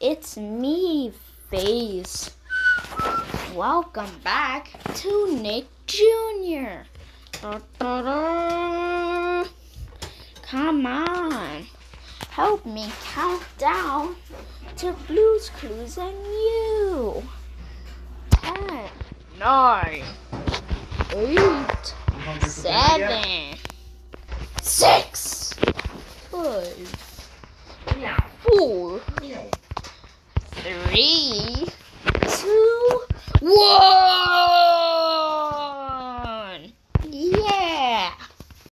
it's me, Face. Welcome back to Nick Jr. Come on, help me count down to Blue's Clues and you. Ten, nine, eight, seven, six, five, four, three.